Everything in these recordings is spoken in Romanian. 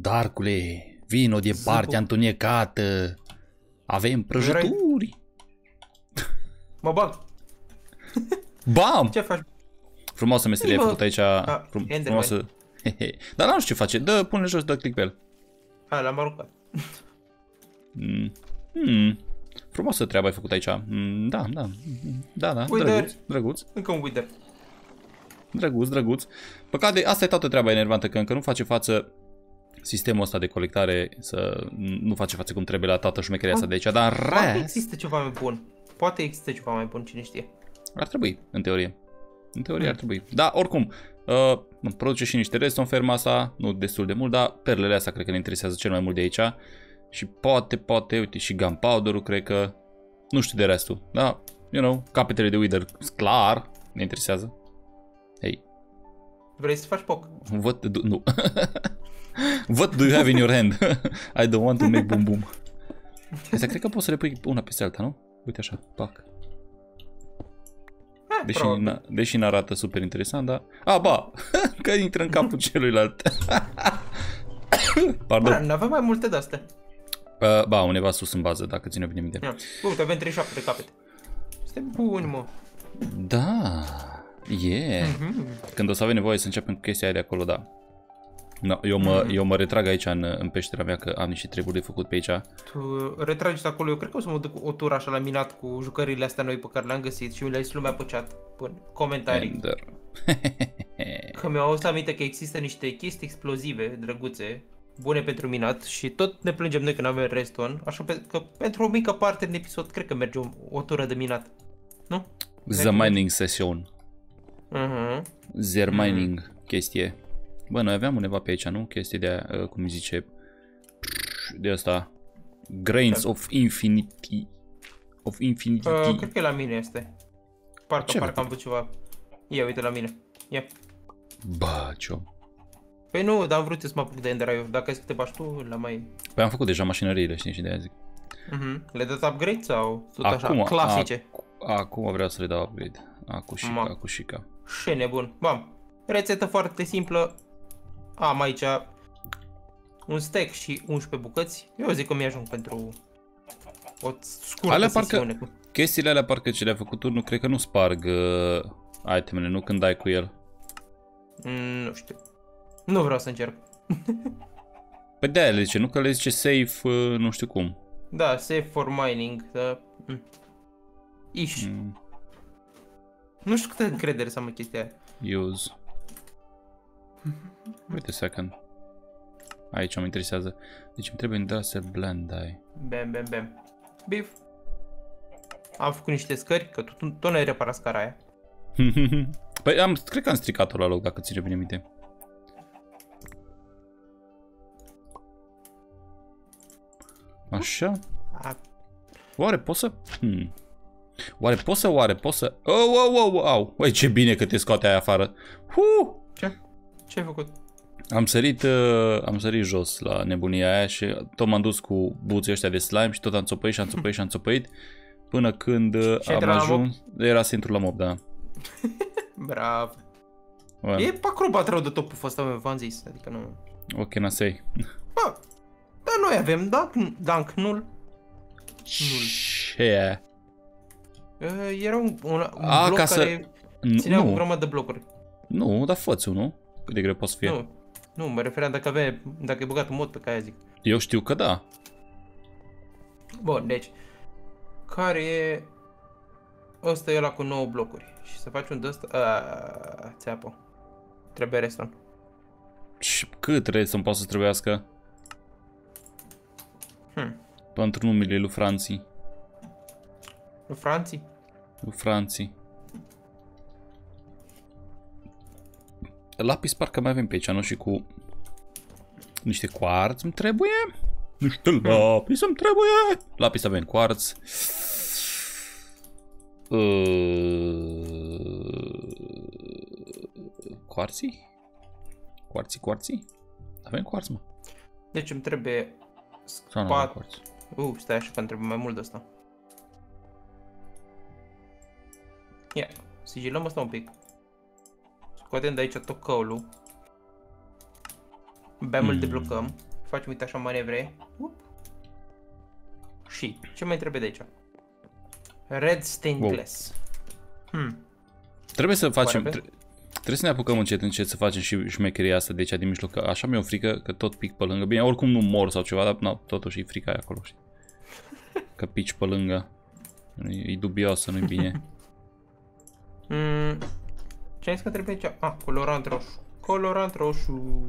Darcule, vino de partea întunecată. Avem prăjituri. Mă bag. Bam! Ce faci? Frumoasă meserie ai Mă- făcut aici. A, Frum, Enderman. frumoasă. Hehe. Dar nu știu ce face. Dă, pune jos, dă click pe el. Hai, l-am aruncat. Mm. Mm. Frumoasă treabă ai făcut aici. Mm, da, da. Da, da. Uite. Drăguț, drăguț, Încă un wither. drăguț, drăguț. Păcat de, asta e toată treaba enervantă, că încă nu face față sistemul ăsta de colectare să nu face față cum trebuie la toată șmecheria asta de aici, dar în Poate rest există ceva mai bun. Poate există ceva mai bun, cine știe. ar trebui, în teorie. În teorie ar trebui. Da, oricum, uh, nu, produce și niște redstone ferma asta, nu destul de mult, dar perlele astea cred că ne interesează cel mai mult de aici. Și poate, poate, uite, și gunpowder-ul, cred că, nu știu de restul, da, you know, capetele de wither, clar, ne interesează. Hei, Vrei să faci poc? what do, nu. What do you have in your hand? I don't want to make boom boom. Asta cred că poți să le pui una peste alta, nu? Uite așa, pac. Ha, Deși, probabil. n- deși n-arată super interesant, dar... A, ba! că intră în capul celuilalt. Pardon. Bă, n-avem mai multe de-astea. Uh, ba, undeva sus în bază, dacă ține bine minte. Ia. Uite, avem 37 de capete. Suntem buni, mă. Da, yeah. Mhm. Când o să avem nevoie să începem cu chestia aia de acolo, da. No, eu, mă, eu mă retrag aici în, în peștera mea că am niște treburi de făcut pe aici. Tu retragi acolo, eu cred că o să mă duc o tură așa la minat cu jucările astea noi pe care le-am găsit și mi le-ai zis lumea pe chat, în comentarii. Ender. Că mi-au adus aminte că există niște chestii explozive, drăguțe, bune pentru minat și tot ne plângem noi când avem reston, așa pe, că pentru o mică parte din episod cred că merge o, o tură de minat. Nu? The mining session. Uh-huh. Zer mining chestie. Bă, noi aveam undeva pe aici, nu? Chestie de aia, uh, cum îi zice, de asta. Grains of infinity. Of infinity. Uh, cred că e la mine este. Parcă, Ce parcă am văzut ceva. Ia uite la mine. Ia. Bă, ce Păi nu, dar am vrut să mă apuc de Ender eu. Dacă ai să te bași tu, la mai... Păi am făcut deja mașinăriile, știi, și de aia zic. Uh-huh. Le dat upgrade sau tot Acum, așa, clasice? ac- acum vreau să le dau upgrade. Acușica, Ma. acușica. Și nebun. Bam. Rețetă foarte simplă. Am aici un steak și 11 bucăți. Eu zic că mi-ajung pentru o scurtă Alea sesiune. parcă- Chestiile alea parcă ce le-a făcut tu, nu cred că nu sparg uh, itemele, nu când dai cu el. Mm, nu știu. Nu vreau să încerc. Păi de-aia le zice, nu că le zice safe, uh, nu știu cum. Da, safe for mining. Da. Mm. Ish. Mm, Nu știu câtă încredere să am în chestia aia. use. Wait a second. Aici mă interesează. Deci îmi trebuie industrial blend dye. Bam, bam, bam. Bif. Am făcut niște scări, că tu, tu, tu nu ai reparat scara aia. păi am, cred că am stricat-o la loc, dacă ține bine minte. Așa. A, Oare pot să... Hmm. Oare pot să, oare pot să... Oh, oh, oh, oh, au. Uai, ce bine că te scoate aia afară. Huh! ce? Ce ai făcut? Am sărit, uh, am sărit jos la nebunia aia și tot m-am dus cu buții ăștia de slime și tot am țopăit și am țopăit și am țopăit până când uh, Și am intra la ajuns... Era să intru la mob, da. Brav. Well, E acrobat rău de tot puful ăsta, mă, v-am zis. Adică nu... what can I say? Bă, dar noi avem Dunk, Dunk null. Ce? Uh, era un, un, un A, bloc ca să- care Nu, ținea o nu, grămadă de blocuri. nu, dar fă nu? Cât de greu poți să fie? Nu, nu, mă refeream dacă avea, dacă e băgat un mod pe care zic. Eu știu că da. Bun, deci, care e... Ăsta e ăla cu 9 blocuri. Și să faci un de-ăsta... Aaaa, țeapă. Trebuie reston. Și cât trebuie să-mi poată să trebuiască Hmm. pentru numele lui Franții? Nu Franții? Lui Franții. Lapis parcă mai avem pe aici, nu? Și cu niște quartz îmi trebuie? Niște lapis îmi trebuie? Lapis avem quartz. Uh... Quarții? Quarții, quarții? Avem quartz, mă. Deci îmi trebuie Sau nu avem spat... quartz? Uh, stai așa că îmi trebuie mai mult de asta. Ia, sigilăm asta un pic. Scoatem de aici tot căulul. Bam, îl Hmm. deblocăm. Facem, uite așa, manevre. Up. Și, ce mai trebuie de aici? Red stained wow. glass. Hmm. Trebuie să facem... Tre trebuie să ne apucăm încet încet să facem și șmecheria asta de aici din mijloc, că așa mi-e o frică că tot pic pe lângă. Bine, oricum nu mor sau ceva, dar na, totuși e frica aia acolo, știi? Că pici pe lângă. E dubiosă, nu-i bine. mm, ce ai zis că trebuie aici? Ah, colorant roșu. Colorant roșu.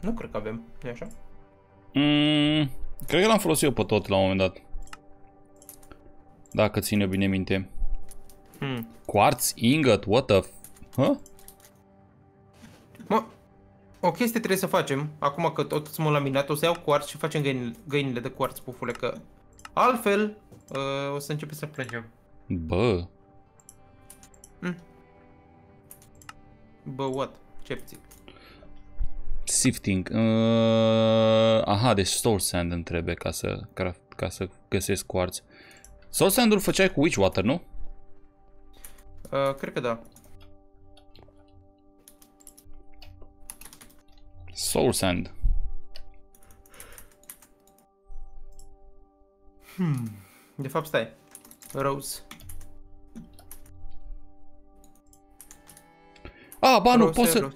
Nu cred că avem, e așa? Mm, cred că l-am folosit eu pe tot la un moment dat. Dacă ține bine minte. Hmm. Quartz ingot, what the f... Huh? Mă, o chestie trebuie să facem, acum că tot sunt laminat, o să iau quartz și facem găinile, găinile de quartz, pufule, că altfel uh, o să începe să plângem. Bă. Hmm. Bă, what? Ce zic? Sifting. Uh, aha, deci soul sand îmi trebuie ca să, ca, ca să găsesc quartz. Soul sand-ul făceai cu Witchwater, nu? Uh, cred că da. Soul sand. Hmm. De fapt, stai. Rose. Ah, ba nu, poți să,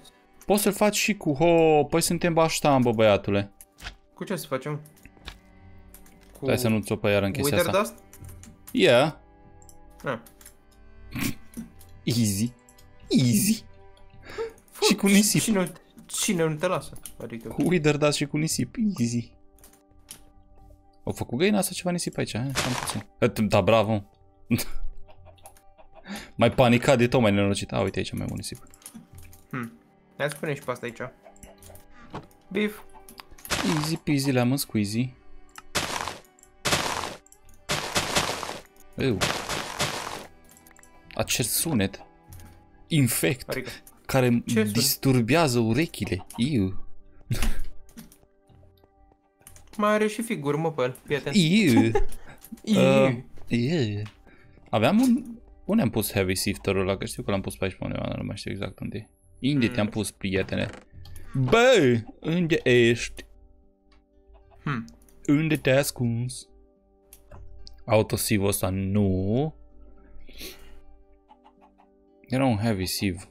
poți să-l faci și cu ho, păi suntem baștan, bă, băiatule. Cu ce să facem? Cu... Hai să nu ți-o pe iar în chestia asta. Dust? Yeah. Ah. Easy. Easy. Fut, și cu nisip. Cine, cine nu te lasă? Adică... Cu Wither Dust și cu nisip. Easy. Au făcut găina asta ceva nisip aici, eh? puțin. Da, bravo. mai panicat de tot, mai nenorocit. A, uite aici mai mult nisip. Hmm. Hai să punem și pe asta aici. Beef. Easy peasy lemon squeezy. Eu. Acest sunet. Infect. Adică, care Ce disturbează urechile. Iu. Mai are și figuri, mă, pe el. Iu. Iu. Aveam un... Unde am pus heavy sifter-ul ăla? Că știu că l-am pus pe aici pe undeva, nu mai știu exact unde e. Unde mm. te-am pus, prietene? Bă, unde ești? Hmm. Unde te-ai ascuns? Autosivul ăsta nu. Era un heavy sieve.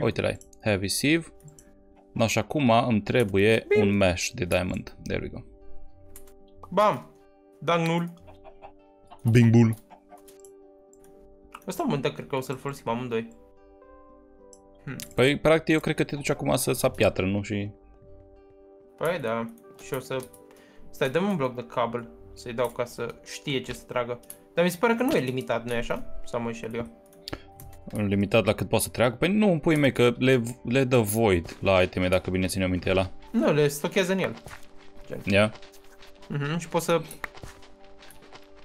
Uite la Heavy sieve. No, și acum îmi trebuie Bim. un mesh de diamond. There we go. Bam! Dangnul. Bing bull. Asta mă cred că o să-l folosim amândoi. Hmm. Păi, practic, eu cred că te duci acum să sa piatră, nu? Și... Păi, da. Și o să... Stai, dăm un bloc de cabel să-i dau ca să știe ce să tragă. Dar mi se pare că nu e limitat, nu e așa? Sau mă înșel eu? Limitat la cât poate să treacă? Păi nu, pui mei, că le, le dă void la iteme, dacă bine ține minte la. Nu, le stochează în el. Ia. Yeah. Mhm, și poți să...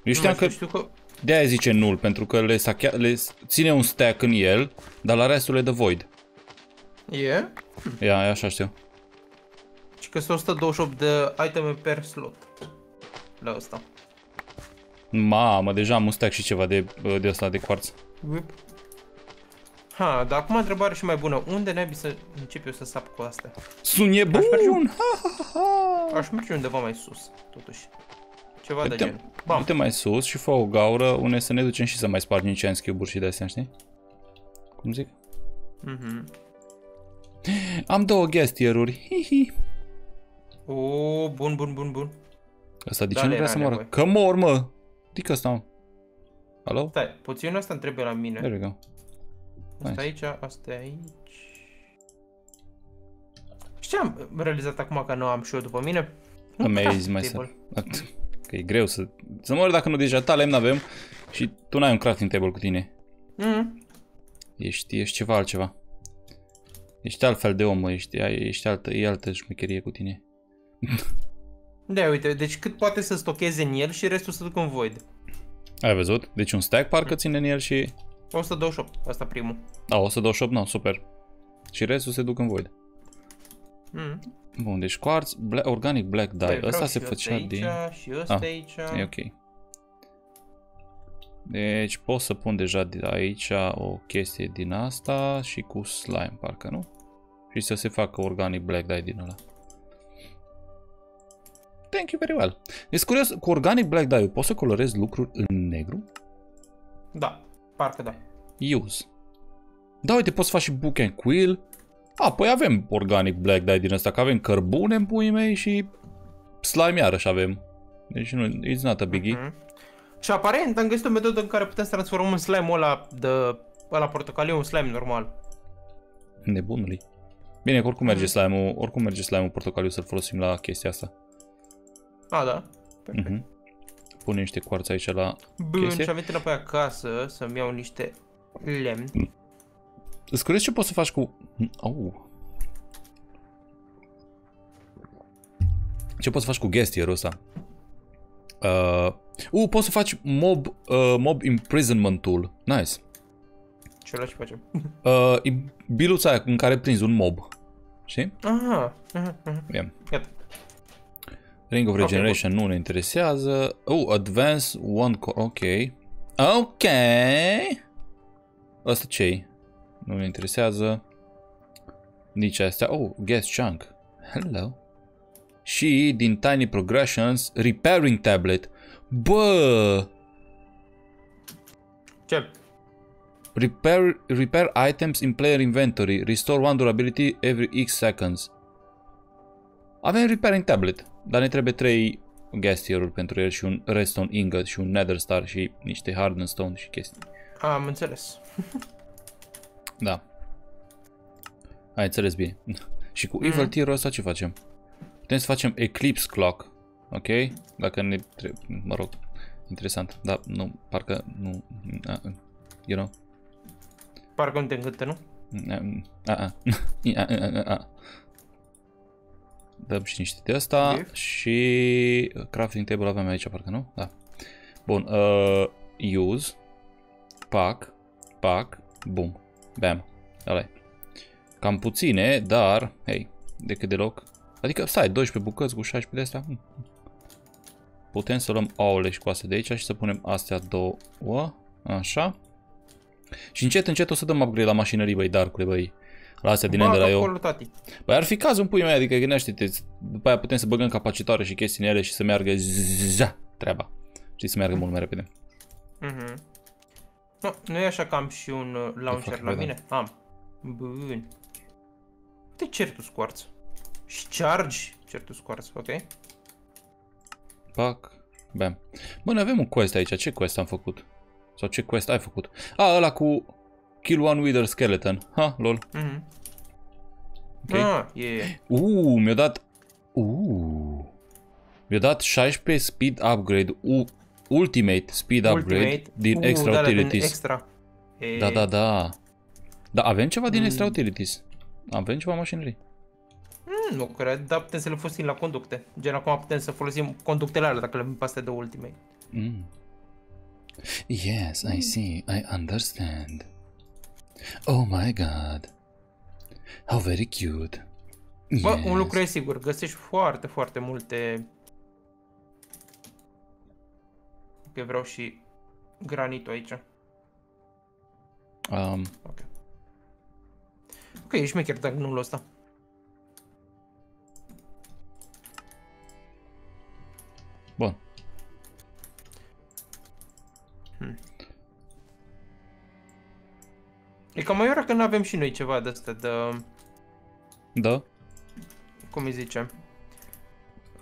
Eu știam că... Știu că... De-aia zice null, pentru că le, sachea, le ține un stack în el, dar la restul le dă void. E? Yeah? Hm. Ia, așa știu. Și că sunt 128 de iteme per slot. La asta. Mamă, deja am un stack și ceva de, de asta de quartz. Whip. Ha, dar acum întrebare și mai bună. Unde ne să încep eu să sap cu astea? Sunt e bun! Aș merge, ha, ha, ha. Aș merge undeva mai sus, totuși. Ceva uite, de gen. Bam. Uite mai sus și fă o gaură unde să ne ducem și să mai spargem chance cube-uri și de astea, știi? Cum zic? Mhm. Am două guest-ieruri. Hihi. O, bun, bun, bun, bun. Asta de ce nu vrea să moară? Că mor, mă! Dică asta, Alo? Stai, puținul ăsta îmi trebuie la mine. There we go. Asta nice. aici, asta aici. Ce am realizat acum că nu am și eu după mine? Amazing, mai să... Că e greu să... Să mor dacă nu deja ta lemn avem și tu n-ai un crafting table cu tine. Mm. Ești, ești ceva altceva. Ești altfel de om, ești, ești altă, e altă șmecherie cu tine. Da, uite, deci cât poate să stocheze în el și restul să ducă în void. Ai văzut? Deci un stack parcă ține în el și... 128, asta primul. Da, 128, nu, super. Și restul se duc în void. Mm. Bun, deci quartz, black, organic black dye. Păi, ăsta se făcea din... Aici, și ăsta ah, aici. E ok. Deci pot să pun deja de aici o chestie din asta și cu slime, parcă, nu? Și să se facă organic black dye din ăla. Thank you very well. Ești curios, cu organic black dye poți să colorezi lucruri în negru? Da, parcă da. Use. Da, uite, poți să faci și book and quill. A, păi avem organic black dye din asta, că avem cărbune în puii mei și slime iarăși avem. Deci nu, it's not a biggie. Mm-hmm. Și aparent am găsit o metodă în care putem să transformăm un slime ăla de ăla portocaliu un slime normal. Nebunului. Bine, că oricum merge mhm. slime-ul, oricum merge slime-ul portocaliu să-l folosim la chestia asta. A, da. Perfect. Mm-hmm. Pune niște coarți aici la Bun, chestie. și am venit înapoi acasă să-mi iau niște lemn. Îți crezi ce poți să faci cu... Oh. Ce poți să faci cu gestierul ăsta? Uh, uh, poți să faci mob, uh, mob imprisonment tool. Nice. Ce ăla ce facem? Uh, biluța aia în care prinzi un mob. Știi? Aha. aha, aha. Yeah. Iată. Ring of Regeneration okay, nu ne interesează. Oh, Advance One Core. Ok. Ok. Asta ce Nu ne interesează. Nici astea. Oh, Guest Chunk. Hello. Și din Tiny Progressions, Repairing Tablet. Bă! Ce? Repair, repair items in player inventory. Restore one durability every X seconds. Avem repairing tablet, dar ne trebuie 3 gas tier pentru el și un redstone ingot și un nether star și niște hardened stone și chestii. Am înțeles. da. Ai înțeles bine. și cu mm-hmm. evil tier-ul ăsta ce facem? Putem să facem eclipse clock. Ok? Dacă ne trebuie, mă rog, interesant. Da, nu, parcă nu, you know. Parcă nu te încântă, nu? A, a, a. Dăm și niște de asta Beef. și crafting table avem aici, parcă nu? Da. Bun, uh, use, pack, pack, boom, bam, ăla Cam puține, dar, hei, decât deloc. Adică, stai, 12 bucăți cu 16 de astea. Hm. Putem să luăm ouăle și coase de aici și să punem astea două, așa. Și încet, încet o să dăm upgrade la mașinării, băi, darcule, băi. La astea din Ender eu. Băi, ar fi cazul în pui mei, adică gândește-te, după aia putem să băgăm capacitoare și chestii în ele și să meargă za treaba. Și să meargă mult mai repede. Mhm. Nu, nu e așa că am și un uh, launcher la mine? Am. Bun. De certul scoarț. Și charge certul scoarț, ok? Pac. Bam. Bă, noi avem un quest aici. Ce quest am făcut? Sau ce quest ai făcut? A, ăla cu Kill one wither skeleton. Ha, lol. Mhm. Mm okay. Ah, yeah. Uuu, mi-a dat... Uuu. Mi-a dat 16 speed upgrade. U ultimate speed upgrade ultimate. din uh, extra da, utilities. extra. E... Da, da, da. Da, avem ceva din mm. extra utilities. Avem ceva mașinării. Mm, nu cred, dar putem să le folosim la conducte. Gen acum putem să folosim conductele alea dacă le avem pe de ultimate. Mm. Yes, I see. I understand. Oh my god. How very cute. Bă, yes. un lucru e sigur, găsești foarte, foarte multe... Că vreau și granitul aici. Um. Ok. Ok, ești șmecher diagonul ăsta. Bun. Hmm. E cam mai ora că nu avem și noi ceva de asta de... Da? Cum îi zice?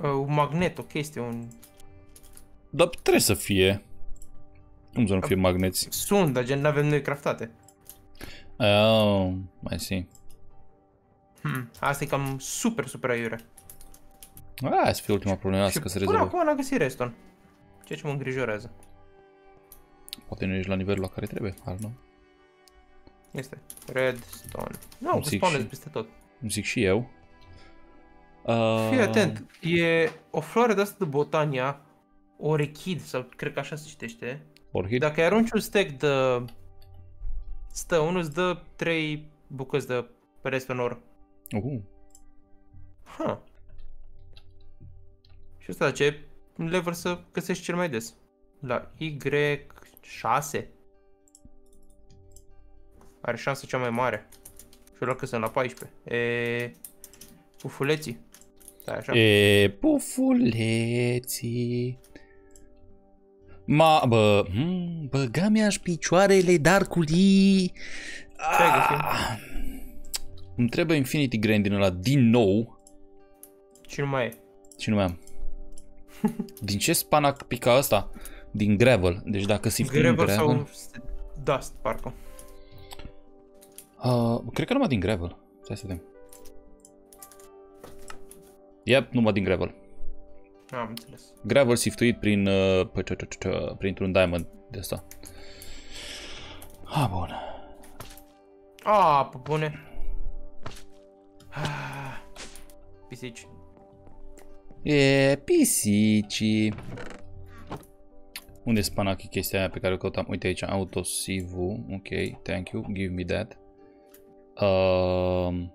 Uh, un magnet, o chestie, un... Da, trebuie să fie. Cum să nu fie magneți? Sunt, dar gen n-avem noi craftate. Oh, mai see. Hmm, asta e cam super, super aiure. Aia să fie ultima problemă, asta că se rezolvă. Până acum n-am găsit reston. Ceea ce mă îngrijorează. Poate nu ești la nivelul la care trebuie, al nu? Este. Redstone. Nu, no, spawnezi peste tot. Zic și eu. Uh... Fii atent, e o floare de asta de botania, orechid, sau cred că așa se citește. Orchid? Dacă arunci un stack de stă, unul îți dă 3 bucăți de redstone ore. Uh. Ha. Și asta ce level să găsești cel mai des. La Y, 6? Are șansă cea mai mare. Și ăla că sunt la 14. E... Pufuleții. Da, așa. E, pufuleții. Ma, bă, hmm, băga mi-aș picioarele Darkului. Ce ai găsit? Ah, Îmi trebuie Infinity Grain din ăla din nou Și nu mai e. și nu mai am. Din ce spanac pica asta? Din gravel. Deci dacă siftim Gravel gravel... sau dust, parcă. Uh, cred că numai din gravel. Stai să vedem. Yep, numai din gravel. Am înțeles. Gravel siftuit prin, uh, p- c- c- c- printr-un diamond de asta. Ah, bun. A, pe bune. Ah, Pisici. E pisicii. Unde e spanachi chestia aia pe care o căutam? Uite aici, autosivu. Ok, thank you, give me that. Uh,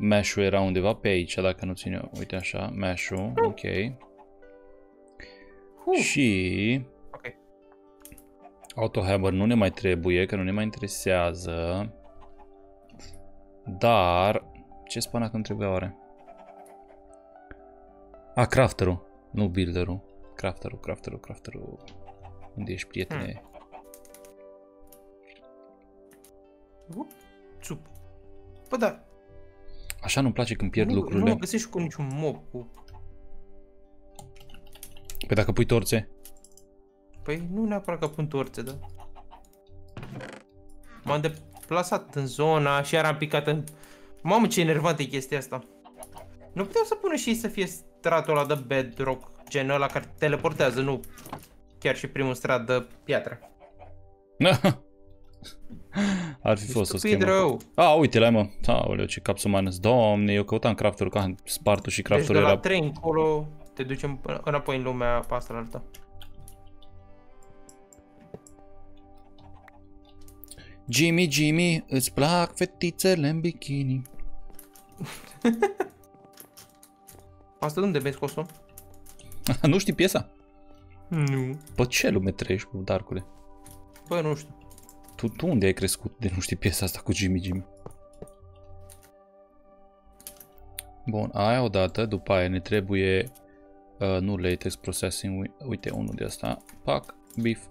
Mesh-ul era undeva pe aici, dacă nu țin eu. Uite așa, Mesh-ul, ok. Huh. Și Ok. Autohammer nu ne mai trebuie, că nu ne mai interesează. Dar, ce spanac îmi trebuie oare? A, crafterul, nu builderul. Crafterul, crafterul, crafterul. Unde ești, prietene? Up, Țup. Bă, da, Așa nu-mi place când pierd nu, lucrurile. nu găsești cu niciun mob. Cu... Păi dacă pui torțe, Păi nu neapărat că pun torțe, da. M-am deplasat în zona și iar am picat în... Mamă, ce enervantă e chestia asta. Nu puteau să pună și ei să fie stratul ăla de bedrock, gen ăla care teleportează, nu chiar și primul strat de piatră. ar fi fost o Stupid schemă. rău. A, uite la mă. Aoleu, ce capsumană Doamne, eu căutam crafterul, că spartul și Deci de crafterul la era... 3 încolo te ducem până- înapoi în lumea pe asta la alta. Jimmy, Jimmy, îți plac fetițele în bikini. Asta de unde vezi costum? nu știi piesa? Nu. Pe ce lume trăiești cu Darcule? Bă, nu știu. Tu, tu unde ai crescut de nu știi piesa asta cu Jimmy Jimmy? Bun, aia odată, după aia ne trebuie uh, nu latex processing, ui- uite unul de asta, pac, beef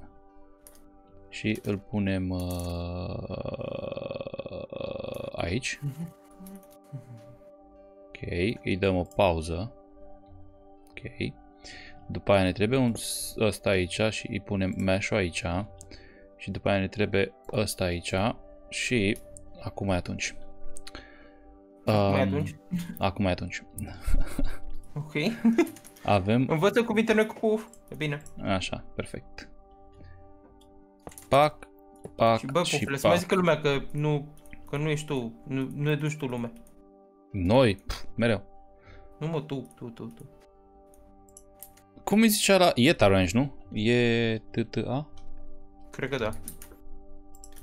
și îl punem uh, aici. Ok, îi dăm o pauză. Ok. După aia ne trebuie un s- ăsta aici și îi punem mesh aici. Și după aia ne trebuie ăsta aici și acum e atunci. Mai Um, atunci? Acum e atunci. Ok. Avem, Învăță cuvinte noi cu puf. E bine. așa, perfect. Pac, pac Și bă, și pufule, să mai pac. zică lumea că nu, că nu ești tu, nu, nu ne duci tu lume. Noi, pf, mereu. Nu mă, tu, tu, tu, tu. Cum îi zicea la... E Tarange, nu? E TTA? Cred că da.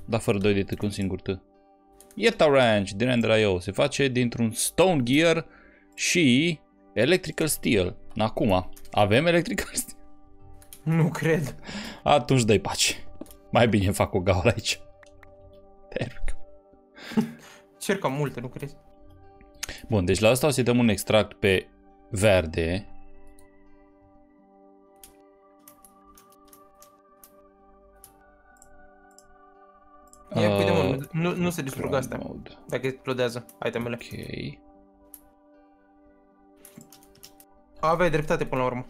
Da, fără 2 de T, cu un singur T. E Tarange din Ender.io. Se face dintr-un Stone Gear și Electrical Steel. Acum, avem Electrical Steel? Nu cred. Atunci dai pace. Mai bine fac o gaură aici. There we go. Cer cam multe, nu crezi? Bun, deci la asta o să-i dăm un extract pe verde. Ia Uh, uh, mă, nu, nu se distrug Chrome astea. mode. Dacă explodează itemele. Ok. Aveai dreptate până la urmă.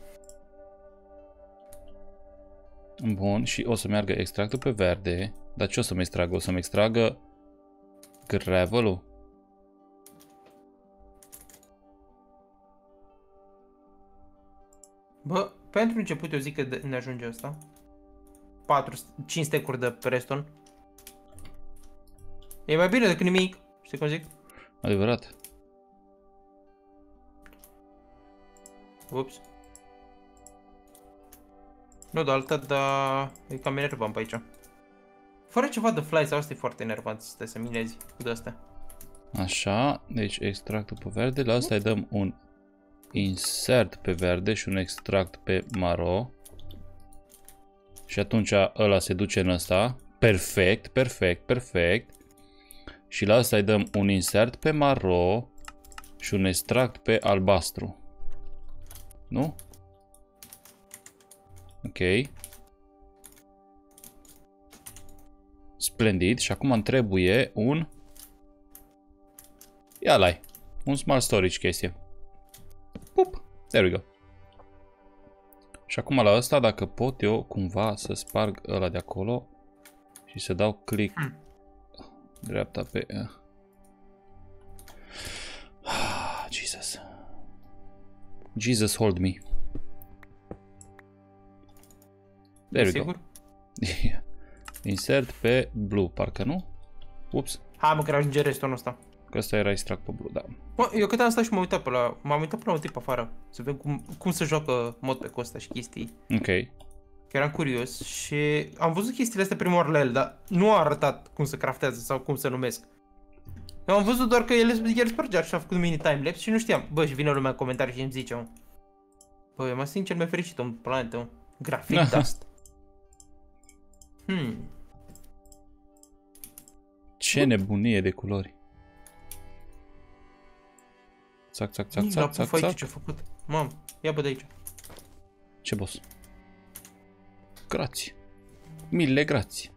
Bun, și o să meargă extractul pe verde. Dar ce o să-mi extragă? O să-mi extragă gravel-ul? Bă, pentru început eu zic că de- ne ajunge asta. 4, 5 stecuri de Preston. E mai bine decât nimic. Știi cum zic? Adevărat. Ups. Nu, dar alta, dar e cam enervant pe aici. Fără ceva de fly sau asta e foarte enervant să stai să minezi cu de astea. Așa, deci extractul pe verde. La asta îi dăm un insert pe verde și un extract pe maro. Și atunci ăla se duce în ăsta. Perfect, perfect, perfect. Și la asta îi dăm un insert pe maro și un extract pe albastru. Nu? Ok. Splendid. Și acum îmi trebuie un... ia l Un smart storage chestie. Pup. There we go. Și acum la asta, dacă pot eu cumva să sparg ăla de acolo și să dau click hmm. Dreapta pe... Ah, Jesus. Jesus hold me. There we go. Insert pe blue, parcă nu? Ups. Hai mă, că ajunge restul ăsta. Că ăsta era extract pe blue, da. Mă, eu cât am stat și m-am uitat pe la... M-am uitat pe la un tip afară. Să vedem cum, cum se joacă mod pe costa și chestii. Ok. Că eram curios și am văzut chestiile astea prima oară la el, dar nu a arătat cum se craftează sau cum se numesc. Eu am văzut doar că el, el spărgea și a făcut mini timelapse și nu știam. Bă, și vine lumea în comentarii și îmi zice, mă. Bă, mă simt cel mai fericit în planetă, mă. Grafic dust. Hmm. Ce nebunie de culori. Țac, țac, țac, țac, țac, țac. ce a făcut. Mam, ia bă de aici. Ce boss? Grație. Mille grație.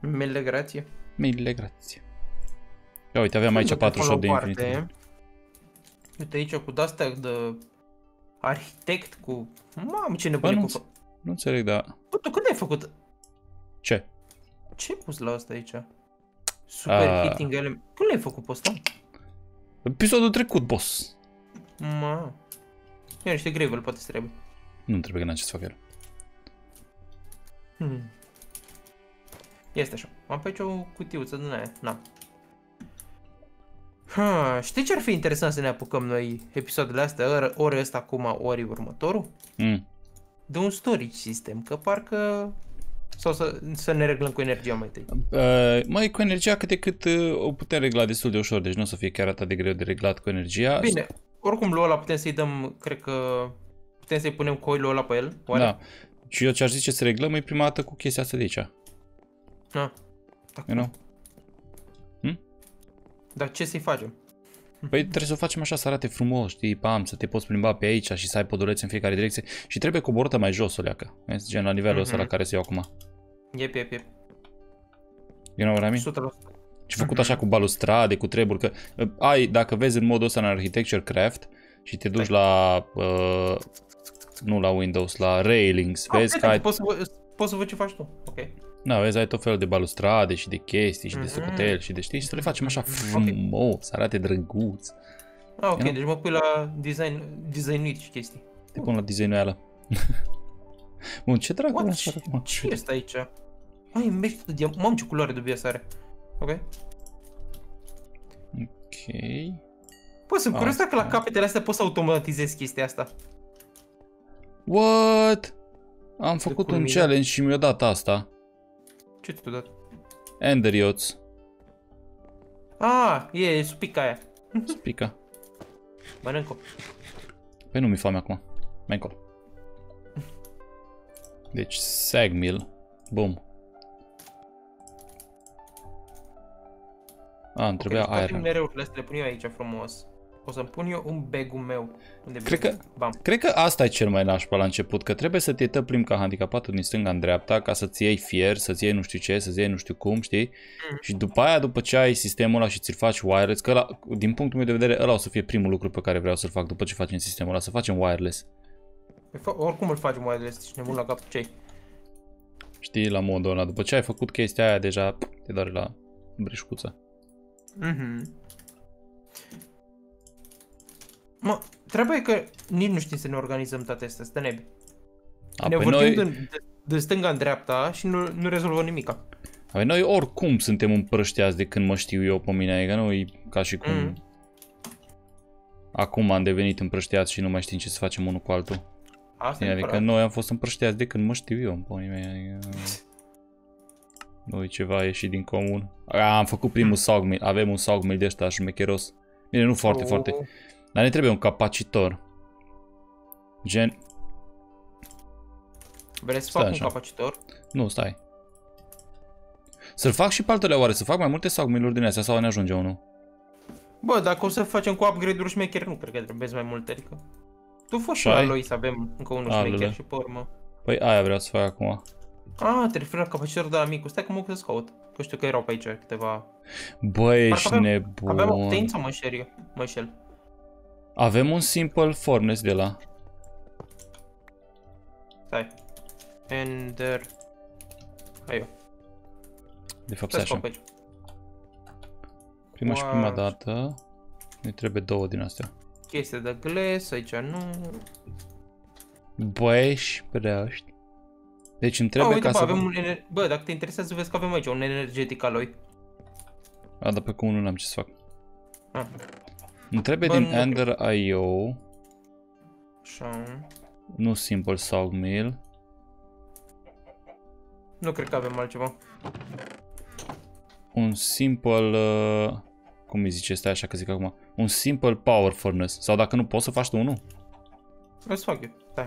Mille grație? Mille grație. Ia uite, aveam aici 48 de infinite. Uite aici cu de-astea de arhitect cu... Mamă, ce nebunie cu... Nu înțeleg, dar... Bă, tu când ai făcut? Ce? Ce ai pus la asta aici? Super uh... hitting element. Când l-ai făcut pe ăsta? Episodul trecut, boss. Ma. Ia niște gravel, poate să trebuie. Nu trebuie că n-am ce să fac el. Hmm. Este așa. Am pe aici o cutiuță din aia. Na. Ha, știi ce ar fi interesant să ne apucăm noi episoadele astea, ori, ori ăsta acum, ori următorul? Mm. De un storage system, că parcă sau să, să ne reglăm cu energia mai întâi? Uh, mai cu energia cât de cât uh, o putem regla destul de ușor, deci nu o să fie chiar atât de greu de reglat cu energia. Bine, oricum lui ăla putem să-i dăm, cred că putem să-i punem coilul ăla pe el, oare? Da. Și eu ce-aș zice să reglăm e prima dată cu chestia asta de aici. Ah. Da. You know? Hm? Dar ce să-i facem? Păi trebuie să o facem așa să arate frumos, știi, pam, să te poți plimba pe aici și să ai podulețe în fiecare direcție și trebuie coborâtă mai jos o leacă, vezi, gen la nivelul mm-hmm. ăsta la mhm. care se iau acum. Yep, yep, yep. You know what I mean? 100%. Și făcut așa cu balustrade, cu treburi, că uh, ai, dacă vezi în modul ăsta în Architecture Craft și te duci la, uh, nu la Windows, la Railings, ah, vezi că ai... Poți să, vă, poți să văd ce faci tu, ok. Da, vezi, ai tot felul de balustrade și de chestii și mm-hmm. de mhm. socoteli și de știi și să le facem așa frumos, okay. să arate drăguț. Ah, ok, deci mă pui la design, designuit și chestii. Te pun la designuială. Bun, ce dragă What? Ce, ce este aici? Ai, mergi de diamant. Mamă, ce culoare dubioasă are. Ok. Ok. Păi, sunt curios dacă la capetele astea poți să automatizezi chestia asta. What? Am făcut un challenge și mi-a dat asta. Ce ți-a dat? Ender Yachts. Ah, e spica aia. Spica. Mănânc-o. Păi nu mi foame acum. Mai încolo. Deci, sagmill. Bum. A, îmi trebuia okay, iron. mereu le le pun eu aici frumos. O să-mi pun eu un bagul meu. Unde cred, că, Bam. cred că asta e cel mai nașpa la început, că trebuie să te tăplim ca handicapatul din stânga în dreapta, ca să-ți iei fier, să-ți iei nu știu ce, să-ți iei nu știu cum, știi? Mm. Și după aia, după ce ai sistemul ăla și ți-l faci wireless, că ăla, din punctul meu de vedere, ăla o să fie primul lucru pe care vreau să-l fac după ce facem sistemul ăla, să facem wireless. Păi oricum îl facem wireless, și nebun la cap ce Știi, la modul ăla, după ce ai făcut chestia aia, deja te doare la breșcuță. Mhm. Mă, trebuie că nici nu știm să ne organizăm toate astea, stă nebi. A, ne păi noi... de, de stânga în dreapta și nu, nu rezolvăm nimica. Păi noi oricum suntem împrășteați de când mă știu eu pe mine, adică noi ca și cum mm. acum am devenit împrășteați și nu mai știm ce să facem unul cu altul. Asta e adică noi am fost împrășteați de când mă știu eu, în păi mei, adică... Nu e ceva ieșit din comun. A, am făcut primul mm. sawmill, avem un sawmill de ăsta șmecheros. Bine, nu foarte, oh. foarte. Dar ne trebuie un capacitor. Gen... Vrei să fac un capacitor? Nu, stai. Să-l fac și pe altele oare? Să fac mai multe sagmiluri din astea sau ne ajunge unul? Bă, dacă o să facem cu upgrade-uri șmecheri, nu cred că trebuie mai multe, adică... Tu fă și lui să avem încă unul șmecher și pe urmă. Păi aia vreau să fac acum. Ah, te referi la capacitorul de la micu. Stai că mă să caut. Că știu că erau pe aici câteva... Bă, ești avem, nebun. Avem Octane sau mă înșel Mă înșel. Avem un simple furnace de la. Stai. Ender... Aio. De fapt, stai așa. Prima și prima dată ne trebuie două din astea. Chestia de glass, aici nu. Băi, ești proști. Deci îmi trebuie A, uite, ca bă, să... Avem un ener... Bă, dacă te interesează, vezi că avem aici un energetic aloi. A, dar pe cum nu am ce să fac. A. Îmi trebuie bă, din nu... Ender IO. Așa. Nu Simple Sawmill. Nu cred că avem altceva. Un Simple... Uh, cum îi zice, stai așa că zic acum. Un Simple Power Furnace. Sau dacă nu poți să faci tu unul. O să fac eu, da.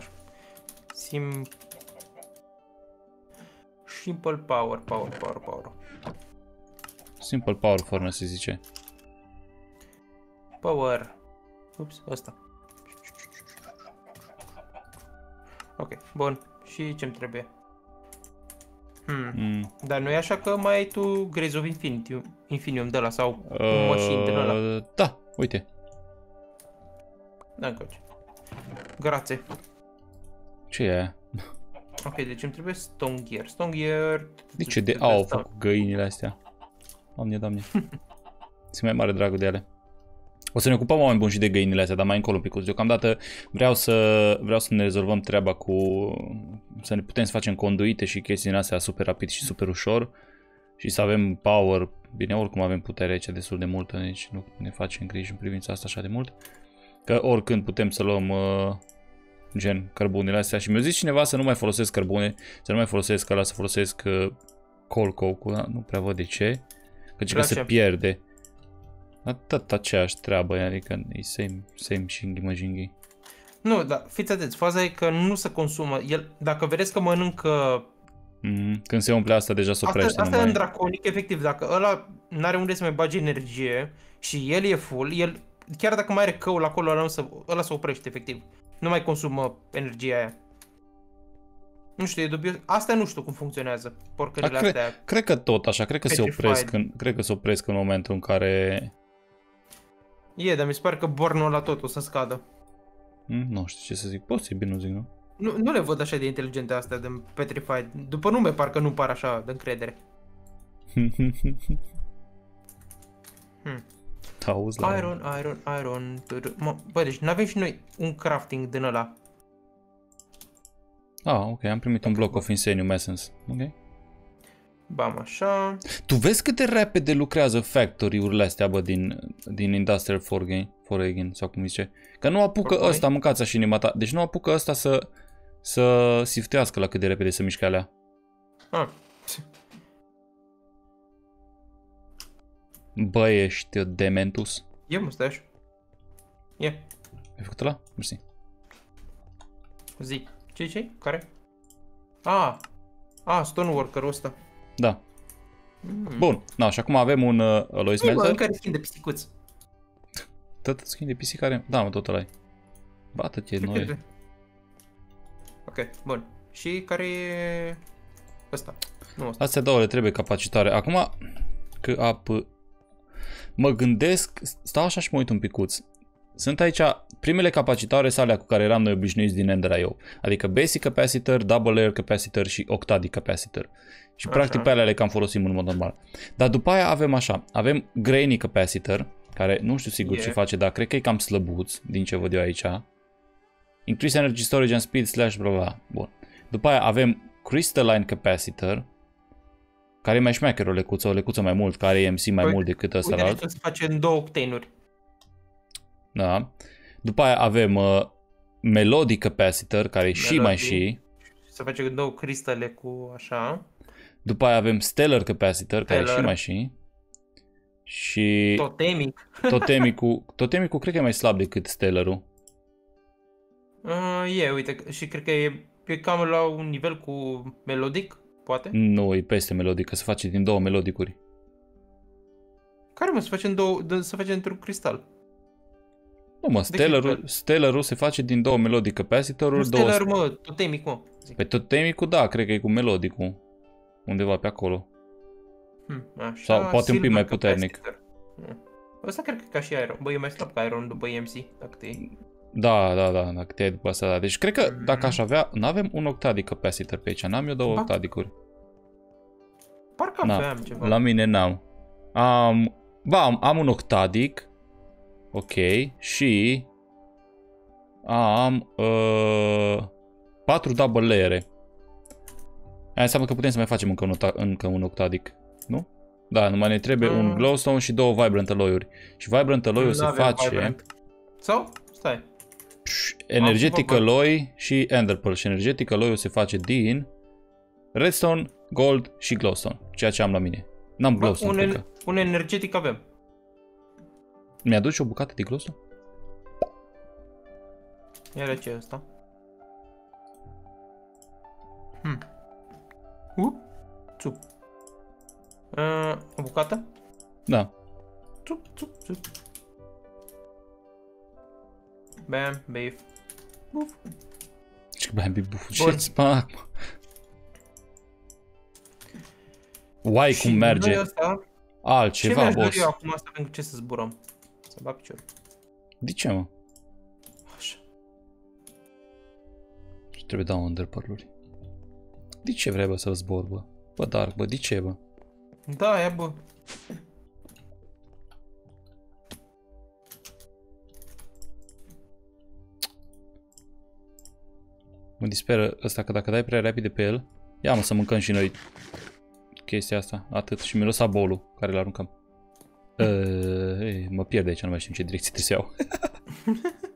Sim... Simple Power, Power, Power, Power. Simple Power Furnace se zice. Power. Ups, ăsta. Ok, bun. Și ce-mi trebuie? Hmm. Mm. Dar nu e așa că mai ai tu Grace of Infinity, Infinium de la sau uh, un machine din ăla? Da, uite. Da, încoace. Grație. Ce e Ok, deci îmi trebuie Stone Gear. Stone Gear... De ce de au făcut găinile astea? Doamne, doamne. Sunt mai mare dragul de ele. O să ne ocupăm oameni buni și de găinile astea, dar mai încolo un pic. Deocamdată vreau să, vreau să ne rezolvăm treaba cu... Să ne putem să facem conduite și chestii din astea super rapid și super ușor. Și să avem power. Bine, oricum avem putere aici destul de multă, deci nu ne facem griji în privința asta așa de mult. Că oricând putem să luăm uh, gen cărbunele astea și mi-a zis cineva să nu mai folosesc cărbune, să nu mai folosesc ăla, să folosesc uh, coal coke nu prea văd de ce, căci că se pierde. Atât aceeași treabă, adică e same, same shinghi măjinghi. Nu, dar fiți atenți, faza e că nu se consumă. El, dacă vedeți că mănâncă... Mm, când se umple asta deja se oprește. Asta, asta e în draconic, efectiv, dacă ăla n-are unde să mai bage energie și el e full, el, chiar dacă mai are căul acolo, ăla, să, ăla se oprește, efectiv. Nu mai consumă energia aia. Nu știu, e dubios. Asta nu știu cum funcționează, porcările cre- astea. Cred că tot așa, cred că, se opresc în, cred că se opresc în momentul în care E, dar mi se pare că bornul la tot o să scadă. Mm, nu știu ce să zic, posibil, nu zic, nu? Nu, nu le văd așa de inteligente astea de Petrified. După nume parcă nu par așa de încredere. hmm. Auzi la iron, iron, iron. Mă, bă, deci n-avem și noi un crafting din ăla. Ah, ok, am primit un block of Insanium Essence. Ok. Bam, așa. Tu vezi cât de repede lucrează factory-urile astea, bă, din, din Industrial Foreign, sau cum zice. Că nu apucă okay. ăsta, mâncați așa inima ta. Deci nu apucă ăsta să, să siftească la cât de repede se mișcă alea. Ah. Bă, ești dementus. E mustaș. E. Ai făcut la? Mersi. Zi. Ce ce? Care? Ah. Ah, Stoneworker-ul ăsta. Da. Mm. Bun, na, și acum avem un uh, alloy smelter. Mă, care schimb de pisicuț. Tot schimb de pisic care... Da, mă, tot ăla Bată-te, noi. Ok, bun. Și care e ăsta? Nu ăsta. Astea două le trebuie capacitare. Acum, că ap... Mă gândesc, stau așa și mă uit un picuț. Sunt aici primele capacitare sale cu care eram noi obișnuiți din Ender.io, adică Basic Capacitor, Double Layer Capacitor și Octadi Capacitor. Și așa. practic pe alea le cam folosim în mod normal. Dar după aia avem așa, avem Grainy Capacitor, care nu știu sigur yeah. ce face, dar cred că e cam slăbuț din ce văd eu aici. Increase Energy Storage and Speed slash bla bla. Bun. După aia avem Crystalline Capacitor, care e mai șmecher o lecuță, o lecuță mai mult, care e MC mai păi, mult decât ăsta la alt. se face în două octane Da. După aia avem uh, Melodic Capacitor, care e și mai și. Se face în două cristale cu așa. După aia avem Stellar Capacitor, Stellar. care e și mai și. Și... Totemic. Totemicul, totemicul cred că e mai slab decât Stellarul. Uh, e, uite, și cred că e e cam la un nivel cu melodic, poate? Nu, e peste melodic, că se face din două melodicuri. Care mă, se face, în două, se face într-un cristal? Nu mă, Stellar-ul, Stellar-ul se face din două melodii capacitoruri. Stellar, două... mă, totemic, mă. Zic. Pe totemicul, da, cred că e cu melodicul. Undeva pe acolo. Hmm, așa, Sau poate un pic mai puternic. Hmm. Ăsta cred că ca și Iron. Bă, e mai slab ca Iron după EMC, dacă te Da, da, da, dacă te după asta, da. Deci cred că mm-hmm. dacă aș avea, nu avem un octadic capacitor pe aici, n-am eu două ba. octadicuri. Parcă aveam ceva. La mine n-am. Am, ba, am, am un octadic, ok, și am uh, 4 double layer Aia înseamnă că putem să mai facem încă un, încă un octadic, nu? Da, numai ne trebuie mm. un glowstone și două vibrant alloy-uri. Și vibrant alloy se face... Vibrant. Sau? Stai. Energetic alloy și ender pearl. Și energetic alloy se face din redstone, gold și glowstone. Ceea ce am la mine. N-am glowstone, un, en- un energetic avem. Mi-aduci o bucată de glowstone? Iar ce asta? Hmm. Uh, țup. Uh, o bucată? Da. Țup, țup, țup. Bam, beef. Buf. Ce bam, beef, buf. Ce-ți fac, mă? Uai, cum merge. Asta, Altceva, ce boss. Ce eu acum asta pentru ce să zburăm? Să bag piciorul. De ce, mă? Așa. Și trebuie dau underpearl-uri. De ce vrei, bă, să zbor, bă? Bă, Dark, bă, de ce, bă? Da, e, bă. Mă disperă ăsta că dacă dai prea repede pe el, ia mă să mâncăm și noi chestia asta, atât. Și mi-a lăsat bolul care l-aruncăm. Uh, ei, mă pierd aici, nu mai știu ce direcție trebuie să iau.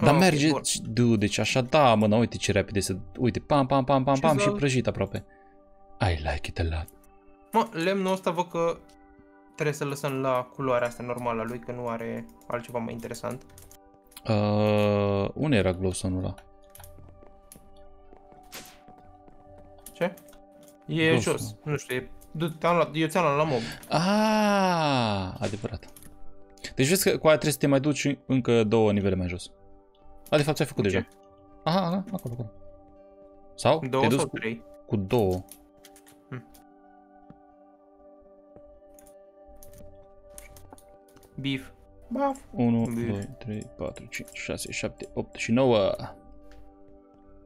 Dar oh, merge, okay, du, deci așa da, mă, na, uite ce repede să, uite, pam, pam, pam, pam, pam și prăjit aproape. I like it a lot. Mă, lemnul ăsta văd că trebuie să lăsăm la culoarea asta normală a lui, că nu are altceva mai interesant. Uh, unde era glowstone-ul ăla? Ce? E glowstone. jos, nu știu, e, eu ți-am luat la mob. Ah, adevărat. Deci vezi că cu aia trebuie să te mai duci încă două nivele mai jos. A, de fapt ți-ai făcut deja. Aha, aha, acolo, acolo. Sau? Două te sau cu, trei? Cu două. Hm. Beef. Baf. 1, 2, 3, 4, 5, 6, 7, 8 și 9.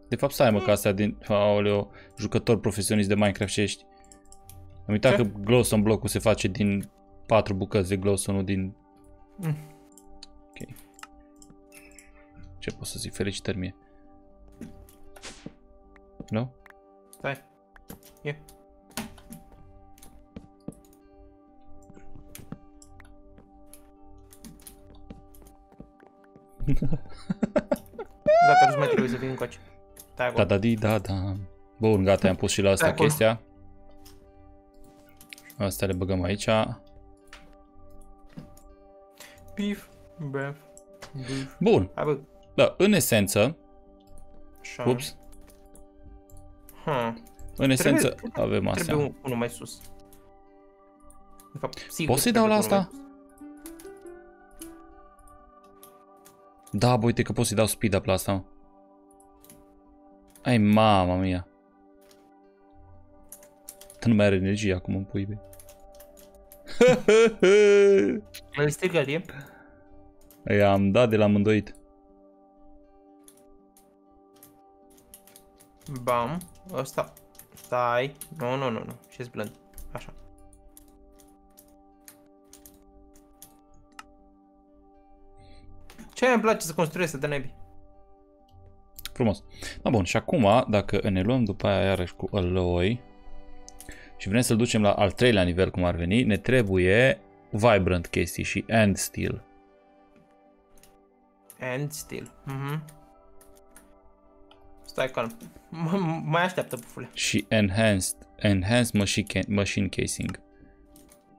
De fapt, stai mă, că astea din... Aoleo, jucător profesionist de Minecraft și ești. Am uitat Ce? că glowstone block se face din 4 bucăți de glowstone din... Mm. Ok. Ce pot să zic? Felicitări mie. Nu? Stai. E. gata, nu mai trebuie să vin încoace. Da, da, da, da, da. Bun, gata, am pus și la asta chestia. Asta le băgăm aici. Beef, beef, beef. Bun. Hai, bă. Da, în esență... Așa. Ups. Ha. În esență trebuie, avem astea. Trebuie unul mai sus. De fapt, sigur Poți să-i dau la asta? Da, bă, uite că pot să-i dau speed up la asta. Ai, mama mia. Nu mai are energie acum în pui, băi. Mai strigat, e? I-am dat de la mândoit. Bam. Ăsta. Stai. Nu, nu, nu, nu. și blând. Așa. Ce îmi place să construiesc de nebi? Frumos. Da, bun. Și acum, dacă ne luăm după aia iarăși cu alloy și vrem să-l ducem la al treilea nivel, cum ar veni, ne trebuie vibrant chestii și end steel. End steel. Mhm. Mm Stai calm. M- mai așteaptă, pufule. Și enhanced, enhanced machine, machine casing.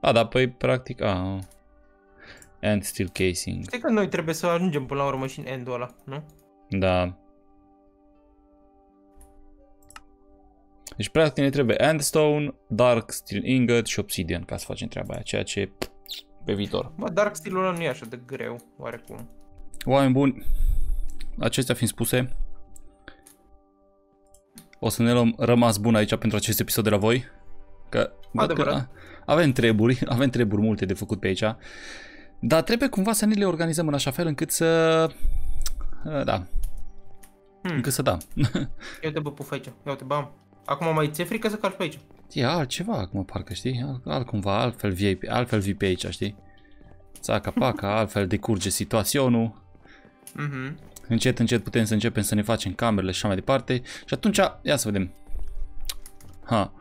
A, da, păi practic, a, and steel casing. Știi că noi trebuie să ajungem până la urmă și în endul ăla, nu? Da. Deci practic ne trebuie Endstone, Dark Steel Ingot și Obsidian ca să facem treaba aia, ceea ce pe viitor. Bă, Dark Steel-ul ăla nu e așa de greu, oarecum. Oameni buni, acestea fiind spuse, o să ne luăm rămas bun aici pentru acest episod de la voi. Că, că avem treburi, avem treburi multe de făcut pe aici. Dar trebuie cumva să ne le organizăm în așa fel încât să... Da. Hmm. Încât să da. Ia te bă, puf aici. Ia te bam. Acum mai ți-e frică să calci pe aici? E altceva acum, parcă, știi? Altcumva, altfel vii, altfel vii pe aici, știi? Țaca paca, altfel decurge situaționul. Mhm. Încet, încet putem să începem să ne facem camerele și așa mai departe. Și atunci, ia să vedem. Ha.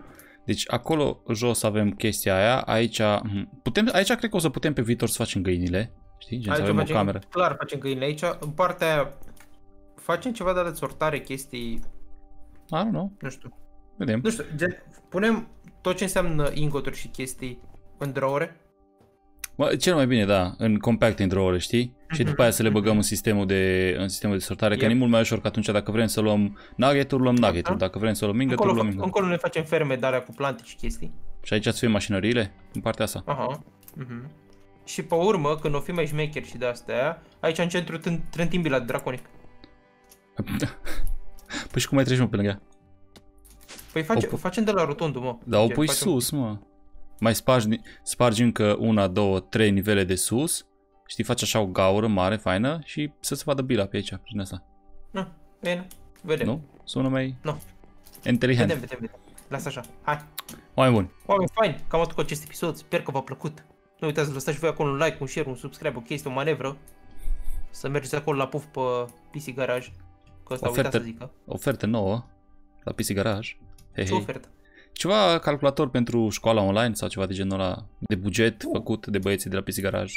Deci acolo jos avem chestia aia, aici, hm, putem, aici cred că o să putem pe viitor să facem găinile. Știi? Gen aici să avem facem, o cameră. Clar, facem găinile aici. În partea aia facem ceva de sortare, chestii... Ah, nu. Nu știu. Vedem. Nu știu, gen, punem tot ce înseamnă ingoturi și chestii în drawere Bă, cel mai bine, da, în compact intro știi? Mm-hmm. Și după aia să le băgăm în sistemul de, în sistemul de sortare, yep. că e mult mai ușor că atunci dacă vrem să luăm nugget-uri, luăm nugget uh-huh. dacă vrem să luăm ingot luăm ingot Încolo ne facem ferme de alea cu plante și chestii. Și aici să fie mașinăriile, în partea asta. Aha. Uh-huh. Și pe urmă, când o fi mai șmecher și de astea, aici în centru trântim bila draconic. păi și cum mai treci mă pe lângă Păi face, o, facem de la rotundul, mă. Da, o pui facem... sus, mă. Mai spargi, spargi încă una, două, trei nivele de sus. Știi, faci așa o gaură mare, faină și să se vadă bila pe aici, prin asta. Nu, bine, vedem. Nu? Sună mai... Nu. Inteligent. Vedem, vedem, vedem. Lasă așa, hai. Oameni buni. Oameni fain, cam atât cu acest episod. Sper că v-a plăcut. Nu uitați să lăsați și voi acolo un like, un share, un subscribe, o chestie, o manevră. Să mergeți acolo la puf pe PC Garage. Că ăsta ofertă, să zică. Ofertă nouă la PC Garage. Hei, Ce ofertă? Ceva calculator pentru școala online sau ceva de genul ăla de buget uh. făcut de băieții de la PC Garage.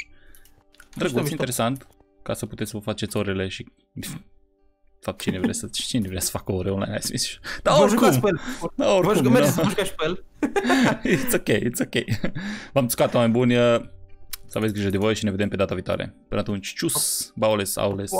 Drăguț, interesant, ca să puteți să vă faceți orele și fapt cine vrea să cine vrea să facă ore online, ai zis. Da, oricum. Pe el. Da, oricum. Vă mergeți să jucați pe el. it's ok, it's ok. V-am țucat oameni buni. Să aveți grijă de voi și ne vedem pe data viitoare. Până atunci, cius, baules, aules.